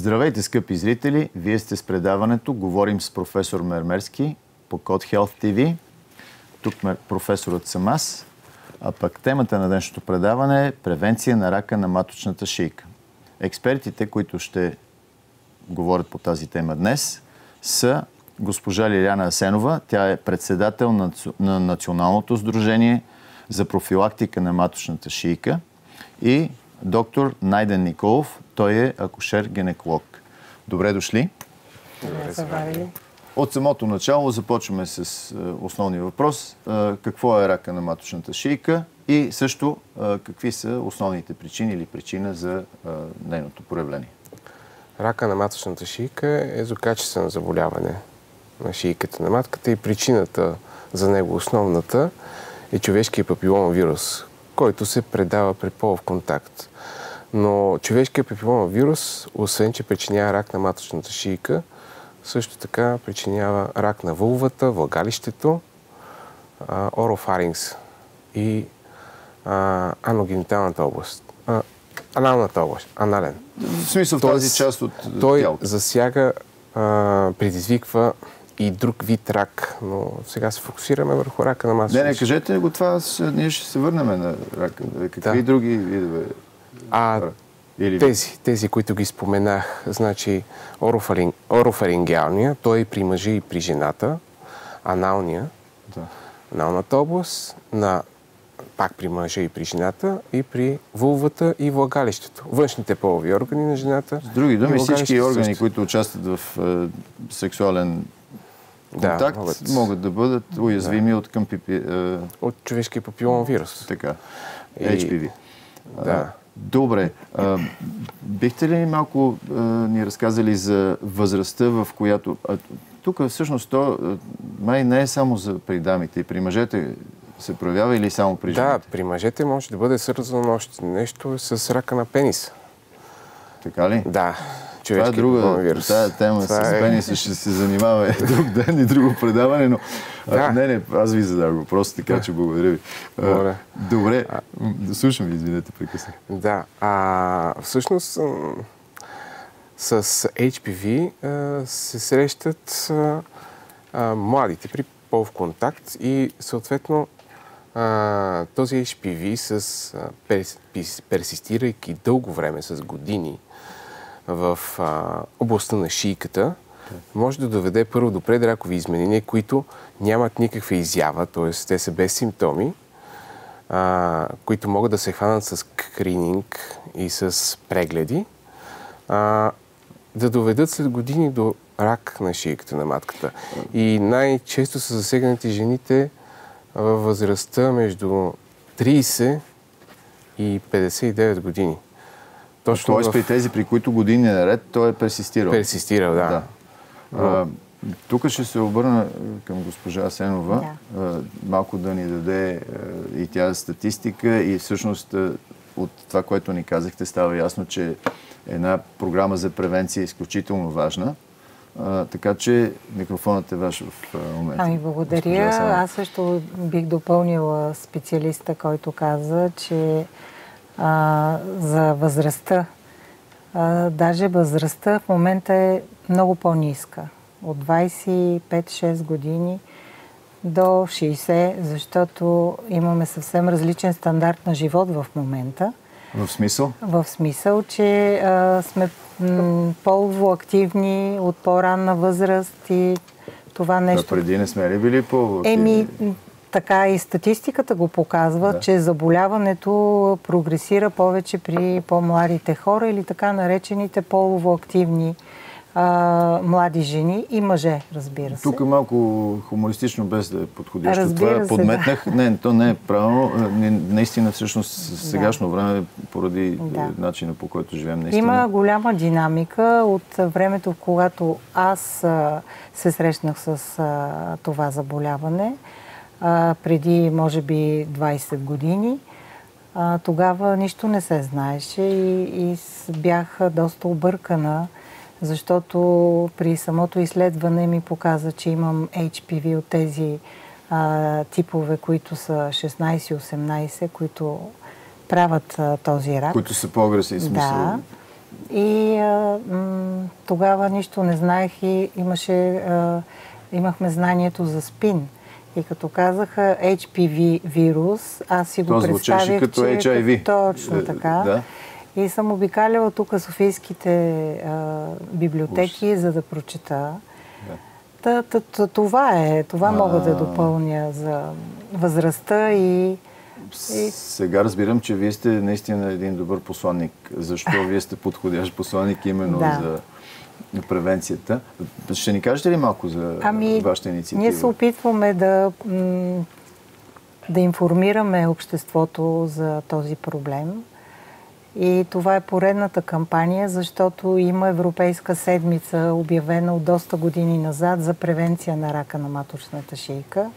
Здравейте, скъпи зрители! Вие сте с предаването. Говорим с професор Мермерски по Code Health TV. Тук професорът съм аз. А пък темата на днешното предаване е превенция на рака на маточната шийка. Експертите, които ще говорят по тази тема днес, са госпожа Лиляна Асенова. Тя е председател на Националното сдружение за профилактика на маточната шийка и доктор Найден Николов. Той е акушер-гинеколог. Добре дошли. Добре, От самото начало започваме с е, основния въпрос. Е, какво е рака на маточната шийка и също е, какви са основните причини или причина за нейното проявление? Рака на маточната шийка е злокачествено заболяване на шийката на матката и причината за него основната е човешкият папилон вирус, който се предава при полов контакт. Но човешкият папилон вирус, освен че причинява рак на маточната шийка, също така причинява рак на вулвата, влагалището, орофарингс и а, аногениталната област. А, аналната област, анален. В смисъл в тази част от Той тялото. засяга, а, предизвиква и друг вид рак, но сега се фокусираме върху рака на масата. Не, не, кажете го това, ние ще се върнем на рака. Какви да. други видове? А, Или... тези, тези, които ги споменах, значи орофарин, орофарингеалния, той е при мъжа и при жената, аналния, да. аналната област, на пак при мъжа и при жената, и при вулвата и влагалището. Външните полови органи на жената. С други думи, всички органи, също. които участват в е, сексуален контакт, да, могат, могат да бъдат уязвими да. от към пипи... Е... От човешки папилон вирус. Така. И... HPV. Да. Добре. А, бихте ли малко а, ни разказали за възрастта, в която... А, тук всъщност то май не е само за при дамите и при мъжете се проявява или само при жените? Да, при мъжете може да бъде свързано още нещо с рака на пениса. Така ли? Да това е друга, вирус. Тая тема това с е... пениса ще се занимава и друг ден и друго предаване, но да. а, не, не, аз ви задавам въпрос, така че благодаря ви. Добре. Добре, да слушам ви, извинете, прекъснах. Да, а, всъщност с HPV а, се срещат а, а, младите при полов контакт и съответно а, този HPV с, а, персистирайки дълго време, с години, в а, областта на шийката, може да доведе първо до предракови изменения, които нямат никаква изява, т.е. те са без симптоми, а, които могат да се хванат с скрининг и с прегледи, а, да доведат след години до рак на шийката на матката. И най-често са засегнати жените във възрастта между 30 и 59 години. Точно Тоест в... при тези, при които години е наред, той е персистирал. Персистирал, да. да. А, тук ще се обърна към госпожа Асенова, да. малко да ни даде и тя статистика и всъщност от това, което ни казахте, става ясно, че една програма за превенция е изключително важна. А, така че микрофонът е ваш в момента. Ами благодаря. Аз също бих допълнила специалиста, който каза, че а, за възрастта. А, даже възрастта в момента е много по-ниска. От 25-6 години до 60, защото имаме съвсем различен стандарт на живот в момента. В смисъл? В смисъл, че а, сме полово активни от по-ранна възраст и това нещо... Да, преди не сме ли били по Еми, така и статистиката го показва, да. че заболяването прогресира повече при по-младите хора или така наречените полово активни а, млади жени и мъже, разбира се. Тук малко хумористично, без да е подходящо. Разбира това се, подметнах. Да. Не, то не е правилно. Наистина, всъщност, сегашно да. време, поради да. начина по който живеем, наистина. Има голяма динамика от времето, когато аз се срещнах с това заболяване а, преди, може би, 20 години. А, тогава нищо не се знаеше и, и бях доста объркана, защото при самото изследване ми показа, че имам HPV от тези а, типове, които са 16-18, които правят а, този рак. Които са по-агресивни, смисъл? Да. И а, м- тогава нищо не знаех и имаше, а, имахме знанието за спин. И като казаха HPV вирус, аз си го То представих, като че HIV. точно Е, така. да. И съм обикаляла тук Софийските а, библиотеки, за да прочета. Та, та, та, това е, това А. мога да допълня за възрастта и, и Сега разбирам, че вие сте наистина един добър посланник. Защо вие сте подходящ посланник именно Да. за превенцията. Ще ни кажете ли малко за Ами, вашата инициатива? ние се опитваме да, да информираме обществото за този проблем. И това е поредната кампания, защото има Европейска седмица, обявена от доста години назад за превенция на рака на маточната шийка.